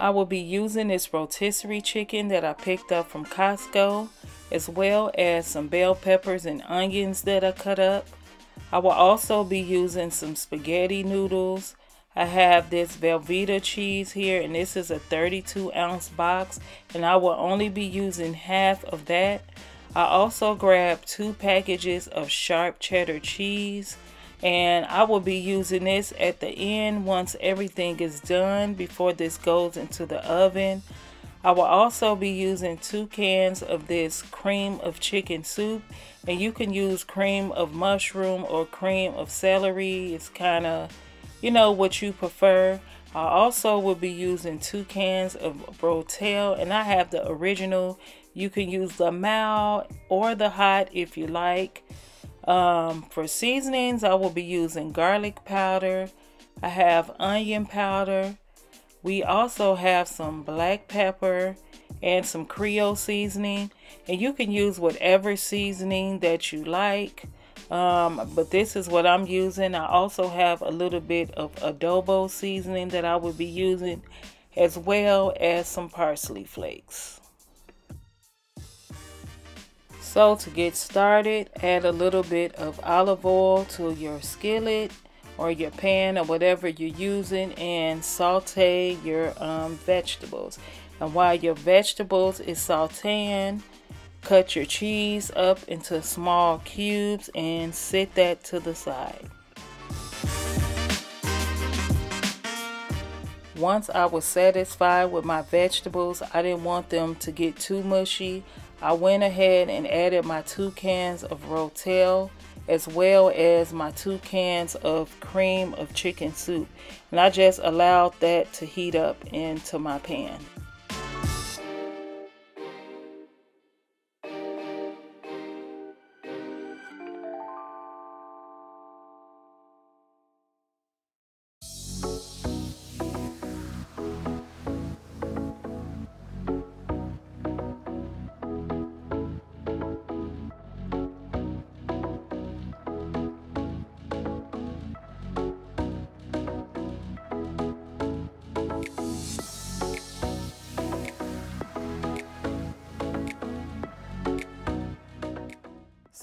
I will be using this rotisserie chicken that I picked up from Costco as well as some bell peppers and onions that I cut up. I will also be using some spaghetti noodles. I have this Velveeta cheese here and this is a 32 ounce box and I will only be using half of that. I also grabbed two packages of sharp cheddar cheese and I will be using this at the end once everything is done before this goes into the oven. I will also be using two cans of this cream of chicken soup and you can use cream of mushroom or cream of celery. It's kind of, you know, what you prefer. I also will be using two cans of Rotel and I have the original. You can use the mild or the hot if you like. Um, for seasonings, I will be using garlic powder. I have onion powder. We also have some black pepper and some Creole seasoning. And you can use whatever seasoning that you like. Um, but this is what I'm using. I also have a little bit of adobo seasoning that I will be using as well as some parsley flakes. So to get started, add a little bit of olive oil to your skillet or your pan or whatever you're using and saute your um, vegetables. And while your vegetables is sauteing, cut your cheese up into small cubes and set that to the side. Once I was satisfied with my vegetables, I didn't want them to get too mushy. I went ahead and added my two cans of Rotel as well as my two cans of cream of chicken soup. And I just allowed that to heat up into my pan.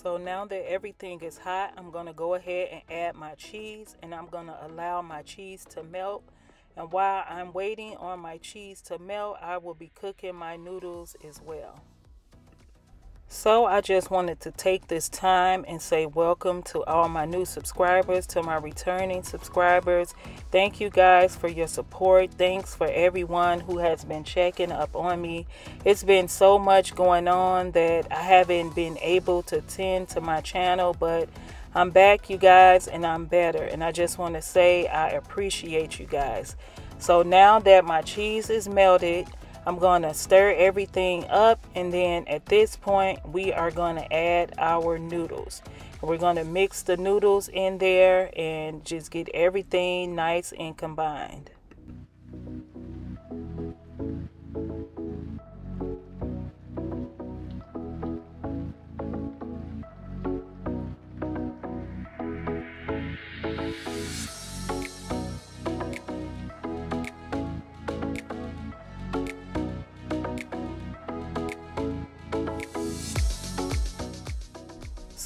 So now that everything is hot, I'm going to go ahead and add my cheese and I'm going to allow my cheese to melt. And while I'm waiting on my cheese to melt, I will be cooking my noodles as well. So I just wanted to take this time and say welcome to all my new subscribers, to my returning subscribers. Thank you guys for your support. Thanks for everyone who has been checking up on me. It's been so much going on that I haven't been able to tend to my channel, but I'm back, you guys, and I'm better. And I just want to say I appreciate you guys. So now that my cheese is melted, I'm going to stir everything up and then at this point we are going to add our noodles. We're going to mix the noodles in there and just get everything nice and combined.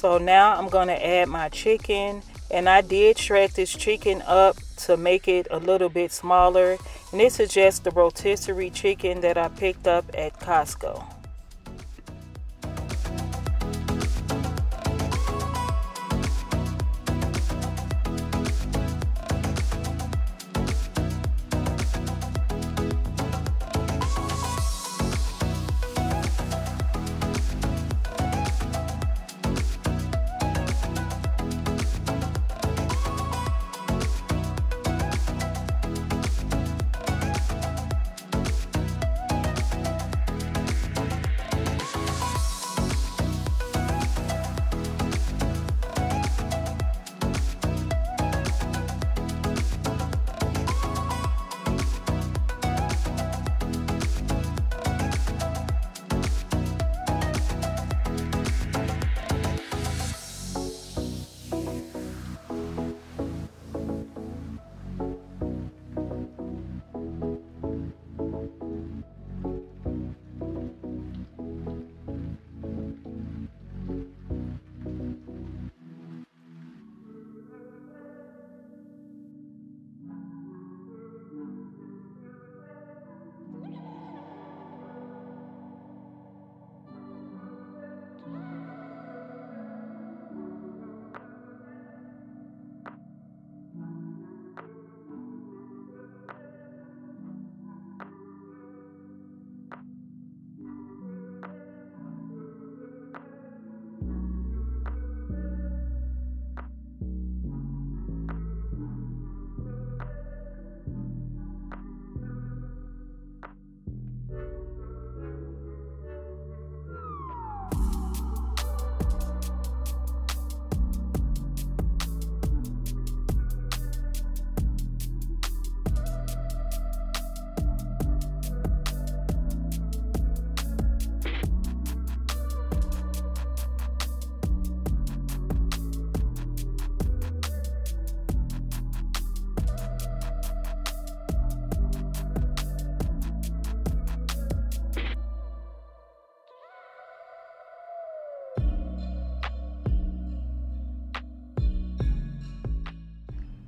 So now I'm going to add my chicken. And I did shred this chicken up to make it a little bit smaller. And this is just the rotisserie chicken that I picked up at Costco.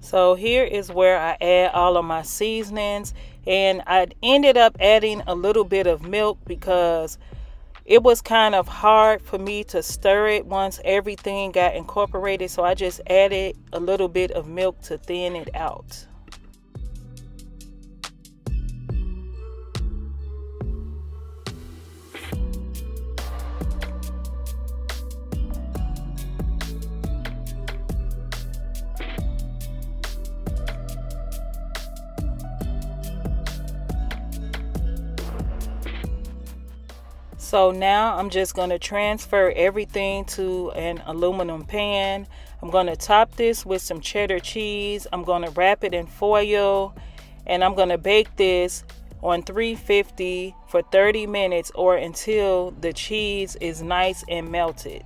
So here is where I add all of my seasonings and I ended up adding a little bit of milk because it was kind of hard for me to stir it once everything got incorporated so I just added a little bit of milk to thin it out. So now I'm just going to transfer everything to an aluminum pan. I'm going to top this with some cheddar cheese. I'm going to wrap it in foil and I'm going to bake this on 350 for 30 minutes or until the cheese is nice and melted.